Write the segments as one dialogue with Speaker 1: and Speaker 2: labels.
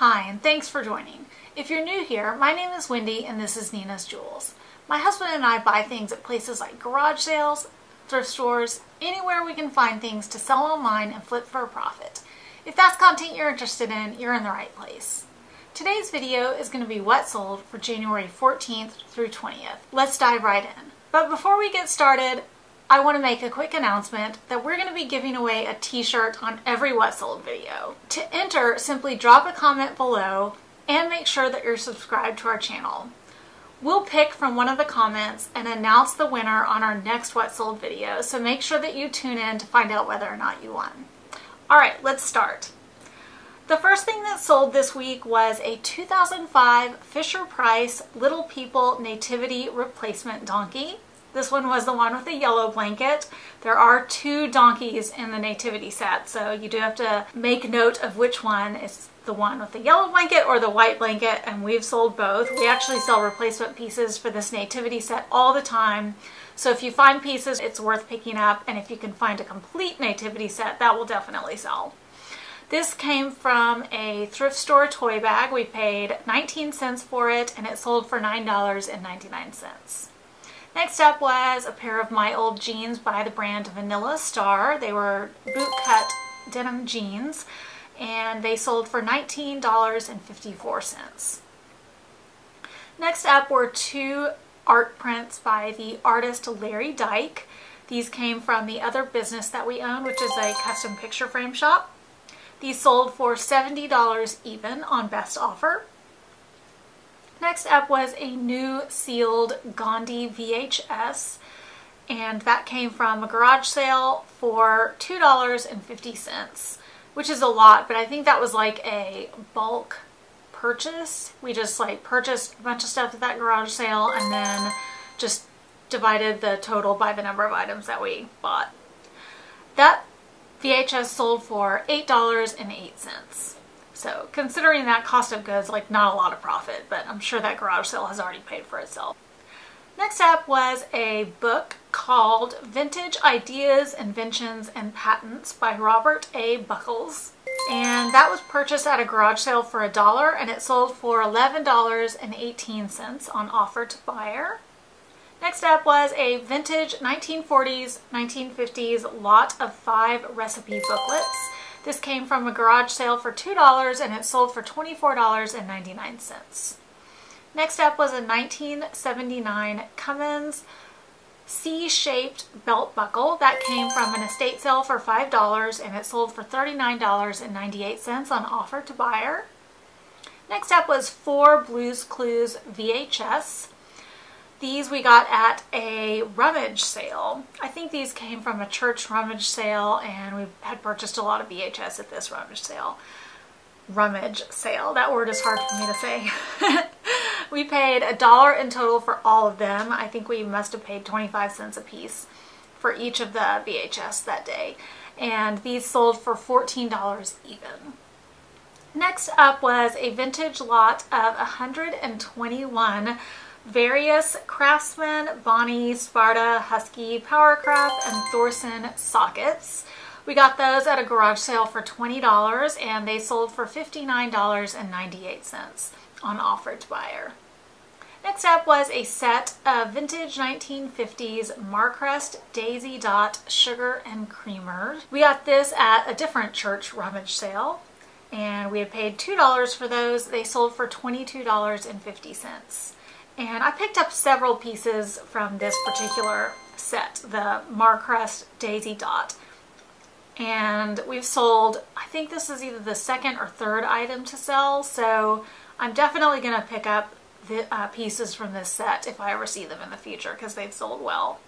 Speaker 1: Hi, and thanks for joining. If you're new here, my name is Wendy and this is Nina's Jewels. My husband and I buy things at places like garage sales, thrift stores, anywhere we can find things to sell online and flip for a profit. If that's content you're interested in, you're in the right place. Today's video is going to be what sold for January 14th through 20th. Let's dive right in. But before we get started, I want to make a quick announcement that we're going to be giving away a t-shirt on every what sold video. To enter, simply drop a comment below and make sure that you're subscribed to our channel. We'll pick from one of the comments and announce the winner on our next what sold video, so make sure that you tune in to find out whether or not you won. All right, let's start. The first thing that sold this week was a 2005 Fisher-Price Little People Nativity Replacement Donkey. This one was the one with the yellow blanket. There are two donkeys in the nativity set, so you do have to make note of which one is the one with the yellow blanket or the white blanket, and we've sold both. We actually sell replacement pieces for this nativity set all the time. So if you find pieces, it's worth picking up, and if you can find a complete nativity set, that will definitely sell. This came from a thrift store toy bag. We paid 19 cents for it and it sold for $9.99. Next up was a pair of my old jeans by the brand Vanilla Star. They were bootcut denim jeans and they sold for $19.54. Next up were two art prints by the artist Larry Dyke. These came from the other business that we own, which is a custom picture frame shop. These sold for $70 even on best offer. Next up was a new sealed Gandhi VHS and that came from a garage sale for $2.50 which is a lot but I think that was like a bulk purchase. We just like purchased a bunch of stuff at that garage sale and then just divided the total by the number of items that we bought. That VHS sold for $8.08. So considering that cost of goods, like not a lot of profit, but I'm sure that garage sale has already paid for itself. Next up was a book called Vintage Ideas, Inventions, and Patents by Robert A. Buckles. And that was purchased at a garage sale for a dollar and it sold for $11.18 on offer to buyer. Next up was a vintage 1940s, 1950s lot of five recipe booklets. This came from a garage sale for $2 and it sold for $24.99. Next up was a 1979 Cummins C-shaped belt buckle that came from an estate sale for $5 and it sold for $39.98 on offer to buyer. Next up was four Blues Clues VHS. These we got at a rummage sale. I think these came from a church rummage sale and we had purchased a lot of VHS at this rummage sale. Rummage sale. That word is hard for me to say. we paid a dollar in total for all of them. I think we must have paid 25 cents a piece for each of the VHS that day. And these sold for $14 even. Next up was a vintage lot of 121 various Craftsman, Bonney, Sparta, Husky, Powercraft, and Thorsen sockets. We got those at a garage sale for $20 and they sold for $59.98 on offer to buyer. Next up was a set of vintage 1950s Marcrest Daisy Dot Sugar and Creamer. We got this at a different church rummage sale and we had paid $2 for those. They sold for $22.50. And I picked up several pieces from this particular set, the Marcrest Daisy Dot. And we've sold, I think this is either the second or third item to sell, so I'm definitely going to pick up the uh, pieces from this set if I ever see them in the future because they've sold well.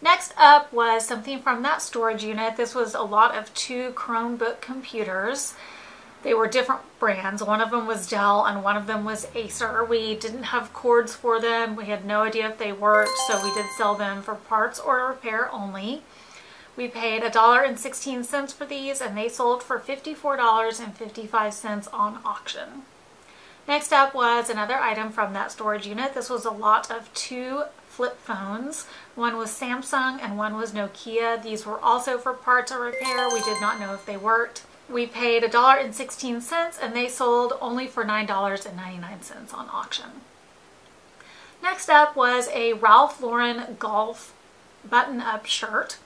Speaker 1: Next up was something from that storage unit. This was a lot of two Chromebook computers. They were different brands. One of them was Dell and one of them was Acer. We didn't have cords for them. We had no idea if they worked, so we did sell them for parts or repair only. We paid $1.16 for these and they sold for $54.55 on auction. Next up was another item from that storage unit. This was a lot of two flip phones. One was Samsung and one was Nokia. These were also for parts or repair. We did not know if they worked. We paid $1.16 and they sold only for $9.99 on auction. Next up was a Ralph Lauren golf button-up shirt.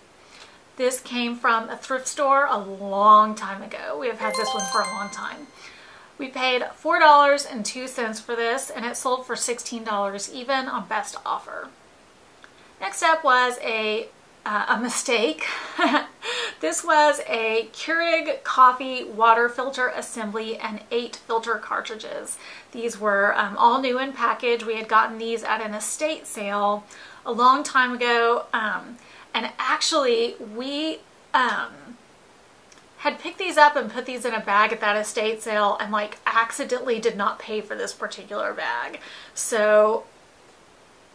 Speaker 1: This came from a thrift store a long time ago. We have had this one for a long time. We paid $4.02 for this and it sold for $16 even on best offer. Next up was a, uh, a mistake. this was a Keurig coffee water filter assembly and eight filter cartridges. These were um, all new in package. We had gotten these at an estate sale a long time ago. Um, and actually, we um, had picked these up and put these in a bag at that estate sale and like accidentally did not pay for this particular bag. So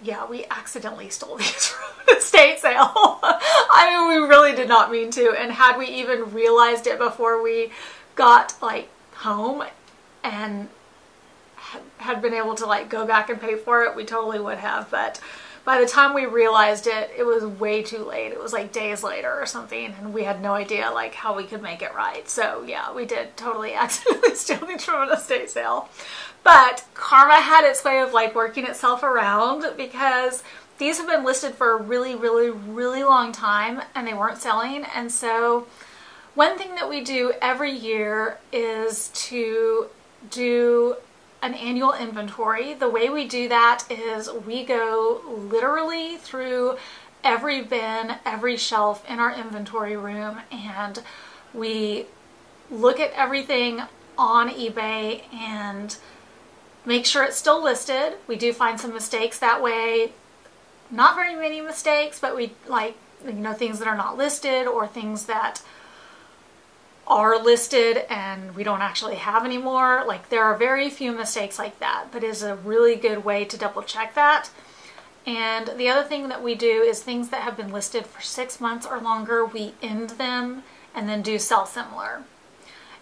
Speaker 1: yeah, we accidentally stole these from estate sale. I mean, we really did not mean to. And had we even realized it before we got like home and had been able to like go back and pay for it, we totally would have. But by the time we realized it, it was way too late. It was like days later or something, and we had no idea like how we could make it right. So yeah, we did totally accidentally steal these from an estate sale. But karma had its way of like working itself around because these have been listed for a really, really, really long time and they weren't selling. And so one thing that we do every year is to do an annual inventory. The way we do that is we go literally through every bin, every shelf in our inventory room, and we look at everything on eBay and make sure it's still listed. We do find some mistakes that way. Not very many mistakes, but we like, you know, things that are not listed or things that are listed and we don't actually have anymore. Like there are very few mistakes like that, but is a really good way to double check that. And the other thing that we do is things that have been listed for six months or longer, we end them and then do sell similar.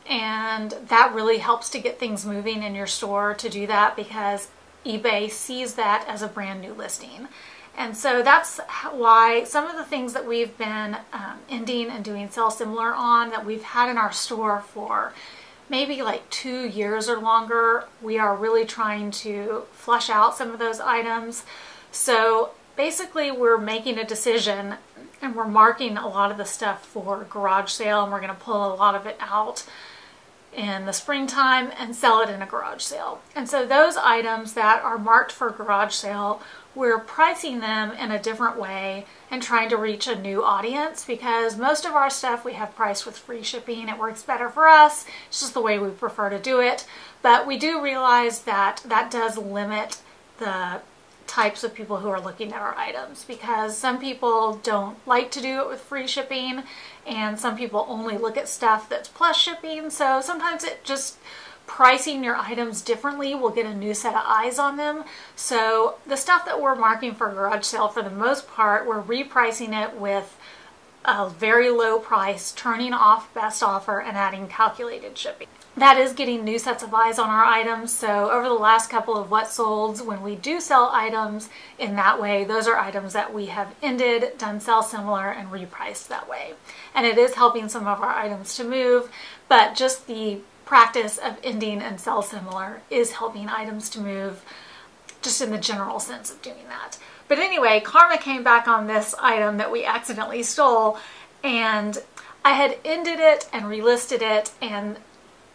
Speaker 1: And that really helps to get things moving in your store to do that because eBay sees that as a brand new listing. And so that's why some of the things that we've been um, ending and doing sell similar on that we've had in our store for maybe like two years or longer, we are really trying to flush out some of those items. So basically we're making a decision and we're marking a lot of the stuff for garage sale and we're going to pull a lot of it out in the springtime and sell it in a garage sale. And so those items that are marked for garage sale we're pricing them in a different way and trying to reach a new audience because most of our stuff we have priced with free shipping. It works better for us. It's just the way we prefer to do it. But we do realize that that does limit the types of people who are looking at our items because some people don't like to do it with free shipping and some people only look at stuff that's plus shipping. So sometimes it just pricing your items differently will get a new set of eyes on them. So the stuff that we're marking for garage sale, for the most part, we're repricing it with a very low price, turning off best offer and adding calculated shipping. That is getting new sets of eyes on our items. So over the last couple of what solds, when we do sell items in that way, those are items that we have ended, done sell similar, and repriced that way. And it is helping some of our items to move, but just the practice of ending and sell similar is helping items to move just in the general sense of doing that. But anyway, Karma came back on this item that we accidentally stole and I had ended it and relisted it and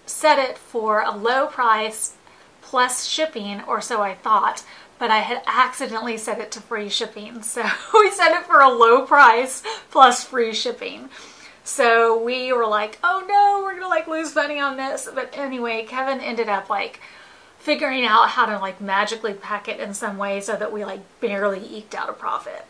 Speaker 1: set it for a low price plus shipping or so I thought but I had accidentally set it to free shipping so we set it for a low price plus free shipping so we were like, oh no, we're gonna like lose money on this. But anyway, Kevin ended up like figuring out how to like magically pack it in some way so that we like barely eked out a profit.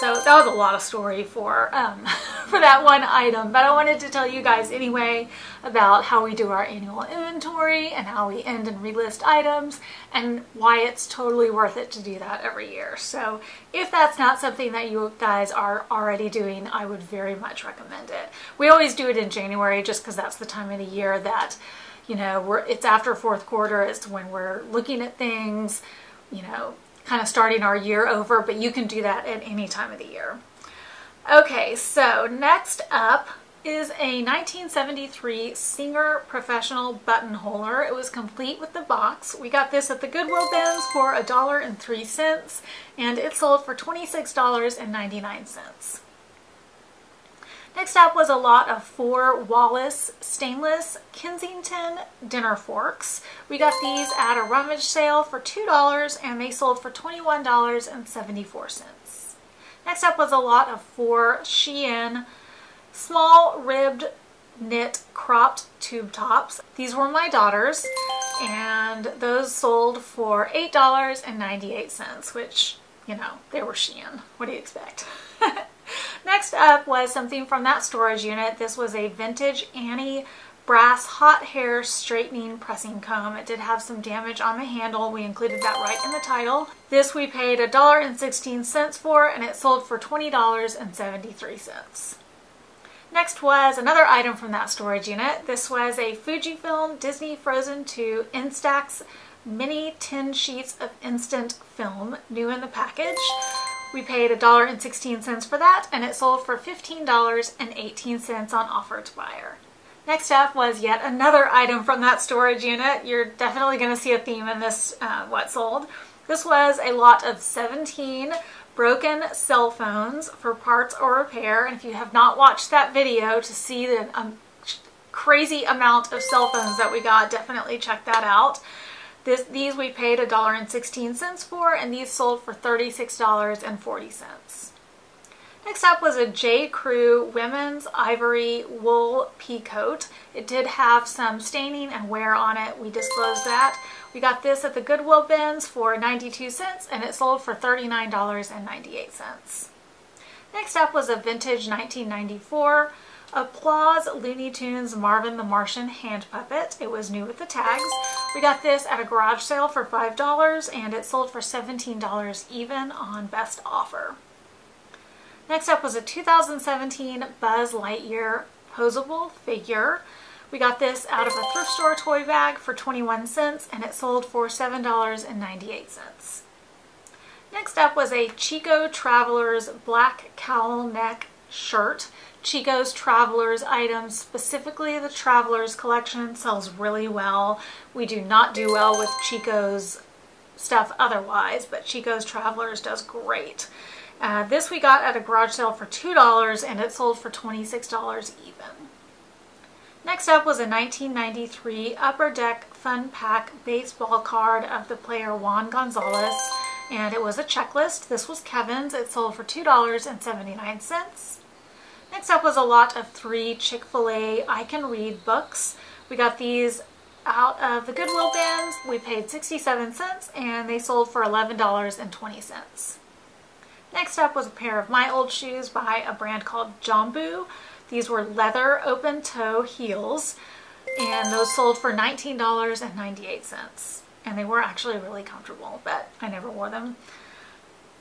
Speaker 1: So that was a lot of story for um, for that one item, but I wanted to tell you guys anyway about how we do our annual inventory and how we end and relist items and why it's totally worth it to do that every year. So if that's not something that you guys are already doing, I would very much recommend it. We always do it in January just because that's the time of the year that you know, we're, it's after fourth quarter, it's when we're looking at things, you know, kind of starting our year over, but you can do that at any time of the year. Okay, so next up is a 1973 Singer Professional Buttonholer. It was complete with the box. We got this at the Goodwill bins for a dollar and three cents, and it sold for $26.99. Next up was a lot of four Wallace stainless Kensington dinner forks. We got these at a rummage sale for $2 and they sold for $21.74. Next up was a lot of four Shein small ribbed knit cropped tube tops. These were my daughter's and those sold for $8.98, which, you know, they were Shein. What do you expect? Next up was something from that storage unit. This was a vintage Annie brass hot hair straightening pressing comb. It did have some damage on the handle. We included that right in the title. This we paid $1.16 for and it sold for $20.73. Next was another item from that storage unit. This was a Fujifilm Disney Frozen 2 Instax mini 10 sheets of instant film, new in the package. We paid $1.16 for that and it sold for $15.18 on offer to buyer. Next up was yet another item from that storage unit. You're definitely going to see a theme in this uh, what sold. This was a lot of 17 broken cell phones for parts or repair. And if you have not watched that video to see the um, crazy amount of cell phones that we got, definitely check that out. This, these we paid $1.16 for and these sold for $36.40. Next up was a J. Crew women's ivory wool pea coat. It did have some staining and wear on it. We disclosed that. We got this at the Goodwill bins for 92 cents and it sold for $39.98. Next up was a vintage 1994 Applause Looney Tunes Marvin the Martian hand puppet. It was new with the tags. We got this at a garage sale for $5 and it sold for $17 even on best offer. Next up was a 2017 Buzz Lightyear posable figure. We got this out of a thrift store toy bag for 21 cents and it sold for $7.98. Next up was a Chico Travelers black cowl neck shirt. Chico's Travelers items, specifically the Travelers collection, sells really well. We do not do well with Chico's stuff otherwise, but Chico's Travelers does great. Uh, this we got at a garage sale for $2 and it sold for $26 even. Next up was a 1993 Upper Deck Fun Pack baseball card of the player Juan Gonzalez and it was a checklist. This was Kevin's. It sold for $2.79. Next up was a lot of three Chick-fil-A I Can Read books. We got these out of the Goodwill bins. We paid 67 cents and they sold for $11.20. Next up was a pair of my old shoes by a brand called Jambu. These were leather open toe heels and those sold for $19.98 and they were actually really comfortable but I never wore them.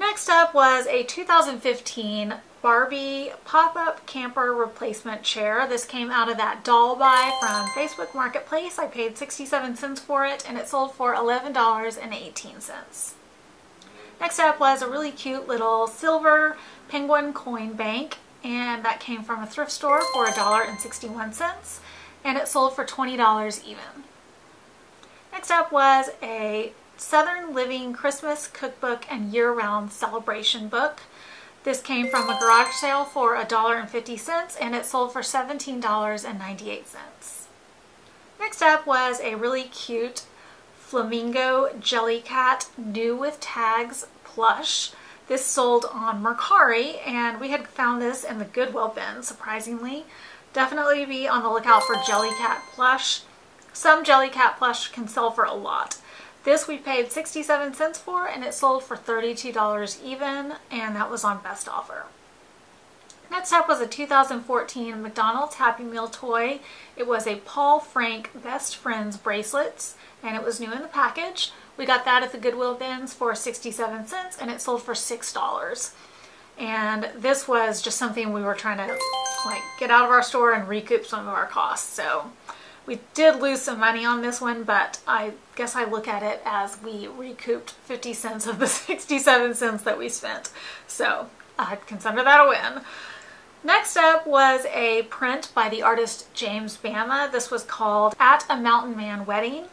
Speaker 1: Next up was a 2015 Barbie pop-up camper replacement chair. This came out of that doll buy from Facebook Marketplace. I paid 67 cents for it and it sold for $11.18. Next up was a really cute little silver penguin coin bank and that came from a thrift store for $1.61 and it sold for $20 even. Next up was a Southern Living Christmas Cookbook and Year-Round Celebration Book. This came from a garage sale for $1.50 and it sold for $17.98. Next up was a really cute Flamingo Jellycat New with Tags plush. This sold on Mercari and we had found this in the Goodwill bin, surprisingly. Definitely be on the lookout for Jellycat plush. Some Jellycat plush can sell for a lot. This we paid 67 cents for and it sold for $32 even and that was on best offer. Next up was a 2014 McDonald's Happy Meal toy. It was a Paul Frank Best Friends bracelets and it was new in the package. We got that at the Goodwill bins for 67 cents and it sold for $6. And this was just something we were trying to like get out of our store and recoup some of our costs. So we did lose some money on this one, but I guess I look at it as we recouped 50 cents of the 67 cents that we spent. So I consider that a win. Next up was a print by the artist James Bama. This was called At a Mountain Man Wedding.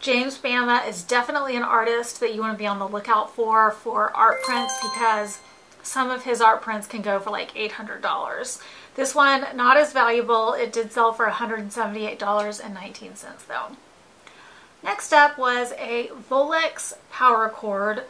Speaker 1: James Bama is definitely an artist that you want to be on the lookout for for art prints because some of his art prints can go for like $800. This one, not as valuable. It did sell for $178.19 though. Next up was a Volex power cord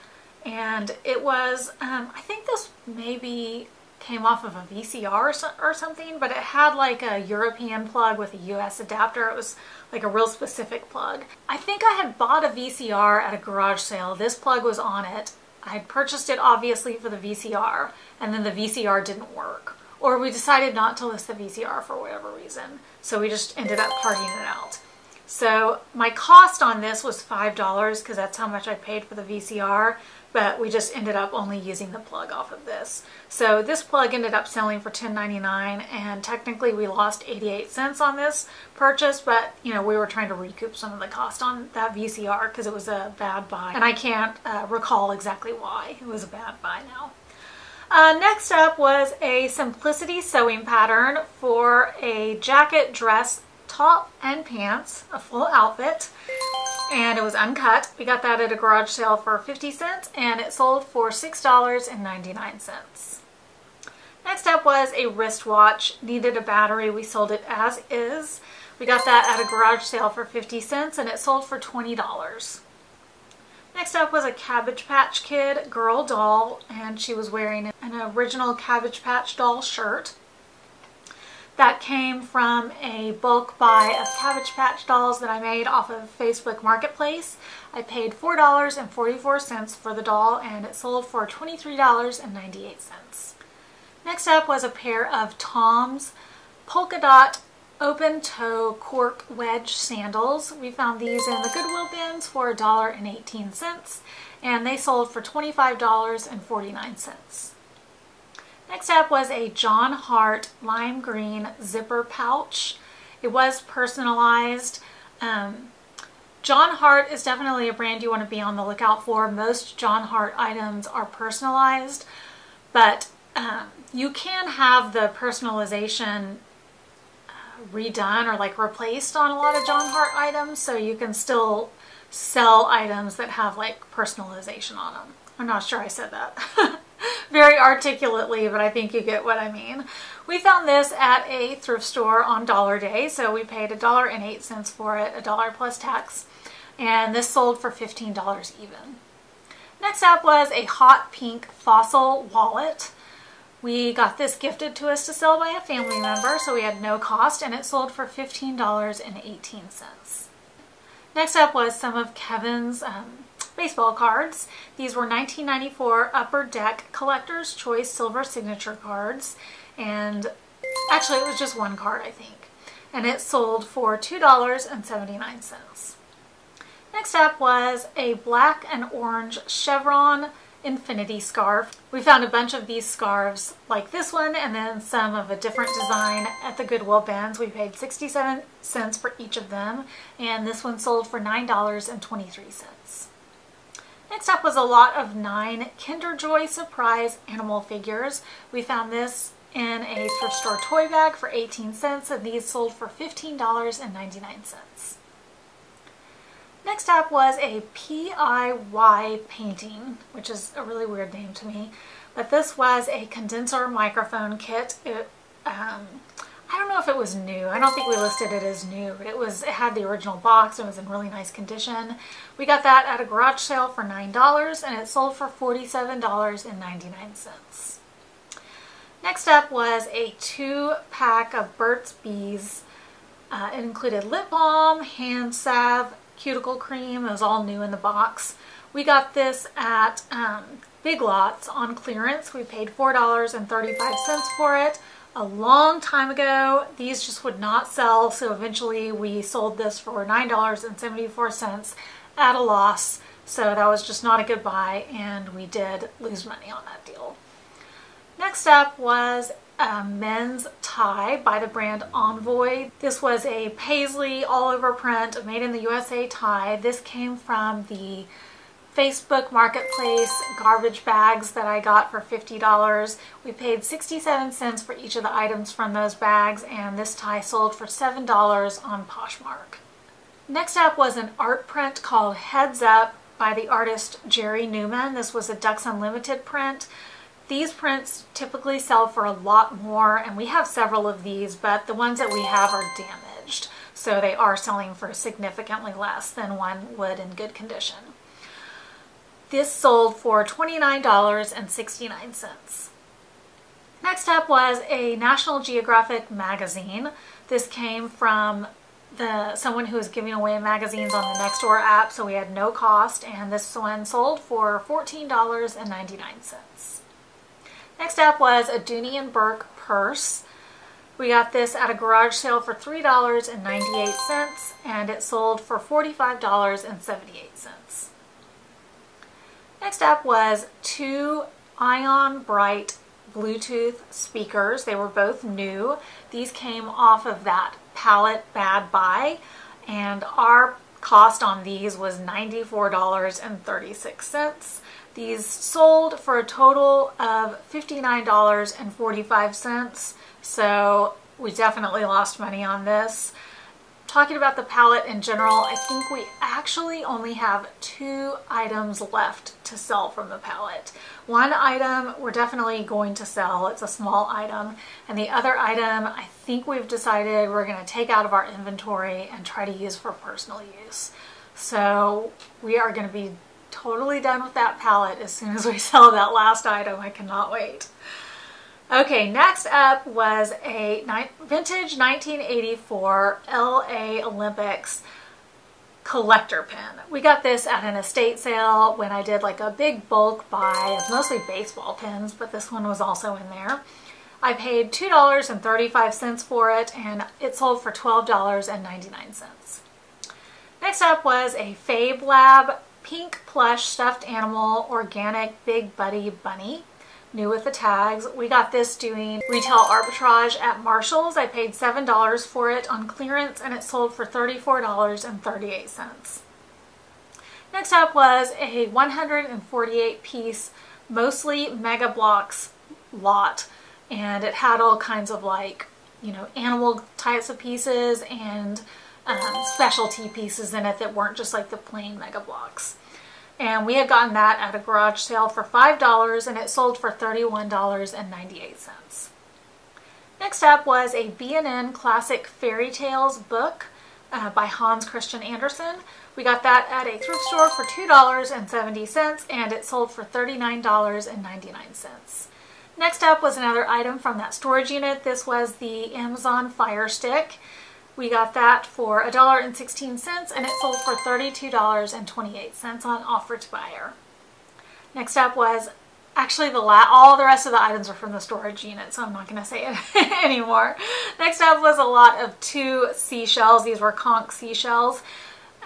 Speaker 1: and it was, um, I think this maybe came off of a VCR or, or, something, but it had like a European plug with a US adapter. It was like a real specific plug. I think I had bought a VCR at a garage sale. This plug was on it. I had purchased it obviously for the VCR and then the VCR didn't work. Or we decided not to list the VCR for whatever reason. So we just ended up parting it out. So my cost on this was $5 because that's how much I paid for the VCR, but we just ended up only using the plug off of this. So this plug ended up selling for $10.99 and technically we lost 88 cents on this purchase, but you know, we were trying to recoup some of the cost on that VCR because it was a bad buy and I can't uh, recall exactly why it was a bad buy now. Uh, next up was a Simplicity sewing pattern for a jacket, dress, top, and pants, a full outfit. And it was uncut. We got that at a garage sale for 50 cents and it sold for $6.99. Next up was a wristwatch, needed a battery. We sold it as is. We got that at a garage sale for 50 cents and it sold for $20. Next up was a Cabbage Patch Kid girl doll, and she was wearing an original Cabbage Patch doll shirt. That came from a bulk buy of Cabbage Patch dolls that I made off of Facebook Marketplace. I paid $4.44 for the doll and it sold for $23.98. Next up was a pair of Tom's polka dot open toe cork wedge sandals. We found these in the Goodwill bins for $1.18 and they sold for $25.49. Next up was a Jon Hart lime green zipper pouch. It was personalized. Um, Jon Hart is definitely a brand you want to be on the lookout for. Most Jon Hart items are personalized, but um, you can have the personalization redone or like replaced on a lot of Jon Hart items so you can still sell items that have like personalization on them. I'm not sure I said that very articulately, but I think you get what I mean. We found this at a thrift store on Dollar Day, so we paid a dollar and eight cents for it, a dollar plus tax, and this sold for $15 even. Next up was a hot pink fossil wallet. We got this gifted to us to sell by a family member, so we had no cost, and it sold for $15.18. Next up was some of Kevin's um, baseball cards. These were 1994 Upper Deck Collector's Choice Silver Signature cards, and actually it was just one card, I think, and it sold for $2.79. Next up was a black and orange chevron infinity scarf. We found a bunch of these scarves like this one and then some of a different design at the Goodwill bins. We paid 67 cents for each of them and this one sold for $9.23. Next up was a lot of nine Kinder Joy Surprise animal figures. We found this in a thrift store toy bag for 18 cents and these sold for $15.99. Next up was a PIY painting, which is a really weird name to me, but this was a condenser microphone kit. It, um, I don't know if it was new. I don't think we listed it as new, it was. It had the original box and was in really nice condition. We got that at a garage sale for $9 and it sold for $47.99. Next up was a two pack of Burt's Bees. Uh, it included lip balm, hand salve, cuticle cream. It was all new in the box. We got this at um, Big Lots on clearance. We paid $4.35 for it a long time ago. These just would not sell, so eventually we sold this for $9.74 at a loss. So that was just not a good buy, and we did lose money on that deal. Next up was a men's tie by the brand Envoy. This was a paisley all over print made in the USA tie. This came from the Facebook Marketplace garbage bags that I got for $50. We paid 67 cents for each of the items from those bags and this tie sold for $7 on Poshmark. Next up was an art print called Heads Up by the artist Jerry Newman. This was a Ducks Unlimited print. These prints typically sell for a lot more and we have several of these but the ones that we have are damaged so they are selling for significantly less than one would in good condition. This sold for $29.69. Next up was a National Geographic magazine. This came from the someone who was giving away magazines on the Nextdoor app, so we had no cost, and this one sold for $14.99. Next up was a Dooney and Bourke purse. We got this at a garage sale for $3.98, and it sold for $45.78. Next up was two Ion Bright Bluetooth speakers. They were both new. These came off of that pallet Bad Buy and our cost on these was $94.36. These sold for a total of $59.45 so we definitely lost money on this talking about the pallet in general, I think we actually only have two items left to sell from the pallet. One item we're definitely going to sell, it's a small item, and the other item I think we've decided we're going to take out of our inventory and try to use for personal use. So we are going to be totally done with that pallet as soon as we sell that last item. I cannot wait. Okay, next up was a vintage 1984 LA Olympics collector pin. We got this at an estate sale when I did like a big bulk buy of mostly baseball pins, but this one was also in there. I paid $2.35 for it and it sold for $12.99. Next up was a Fabe Lab pink plush stuffed animal organic Big Buddy Bunny new with the tags. We got this doing retail arbitrage at Marshall's. I paid $7 for it on clearance and it sold for $34.38. Next up was a 148 piece, mostly Mega Bloks lot. And it had all kinds of like, you know, animal types of pieces and um, specialty pieces in it that weren't just like the plain Mega Bloks and we had gotten that at a garage sale for $5 and it sold for $31.98. Next up was a B&N Classic Fairy Tales book uh, by Hans Christian Andersen. We got that at a thrift store for $2.70 and it sold for $39.99. Next up was another item from that storage unit. This was the Amazon Fire Stick. We got that for $1.16 and it sold for $32.28 on offer to buyer. Next up was actually the all the rest of the items are from the storage unit so I'm not going to say it anymore. Next up was a lot of two seashells. These were conch seashells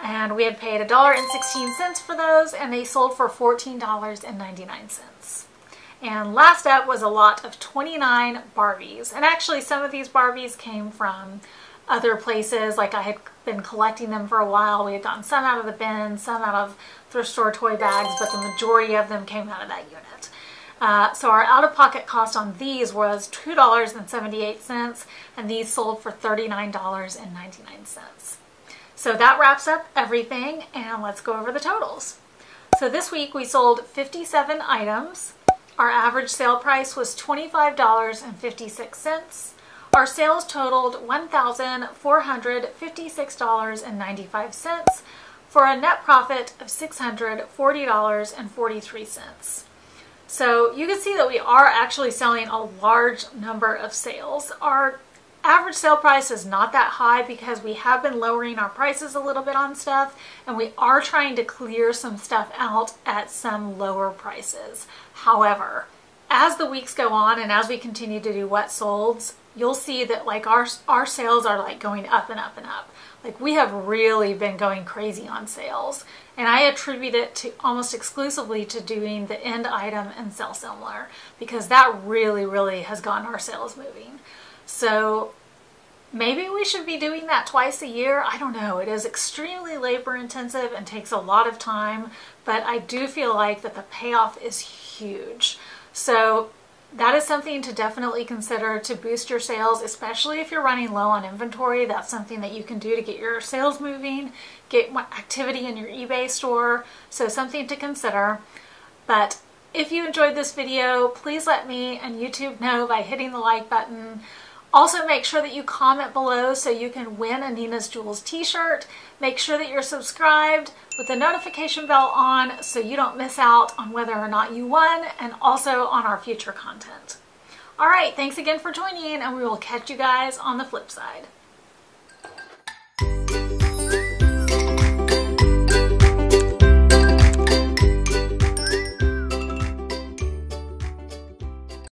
Speaker 1: and we had paid $1.16 for those and they sold for $14.99. And last up was a lot of 29 Barbies. And actually some of these Barbies came from other places. Like I had been collecting them for a while. We had gotten some out of the bin, some out of thrift store toy bags, but the majority of them came out of that unit. Uh, so our out-of-pocket cost on these was $2.78 and these sold for $39.99. So that wraps up everything and let's go over the totals. So this week we sold 57 items. Our average sale price was $25.56. Our sales totaled $1,456.95 for a net profit of $640.43. So you can see that we are actually selling a large number of sales. Our average sale price is not that high because we have been lowering our prices a little bit on stuff and we are trying to clear some stuff out at some lower prices. However, as the weeks go on and as we continue to do what solds, you'll see that like our, our sales are like going up and up and up. Like we have really been going crazy on sales and I attribute it to almost exclusively to doing the end item and sell similar because that really, really has gotten our sales moving. So Maybe we should be doing that twice a year. I don't know. It is extremely labor intensive and takes a lot of time, but I do feel like that the payoff is huge. So that is something to definitely consider to boost your sales, especially if you're running low on inventory. That's something that you can do to get your sales moving, get more activity in your eBay store. So something to consider. But if you enjoyed this video, please let me and YouTube know by hitting the like button. Also make sure that you comment below so you can win a Nina's Jewels t-shirt. Make sure that you're subscribed with the notification bell on so you don't miss out on whether or not you won and also on our future content. All right, thanks again for joining and we will catch you guys on the flip side.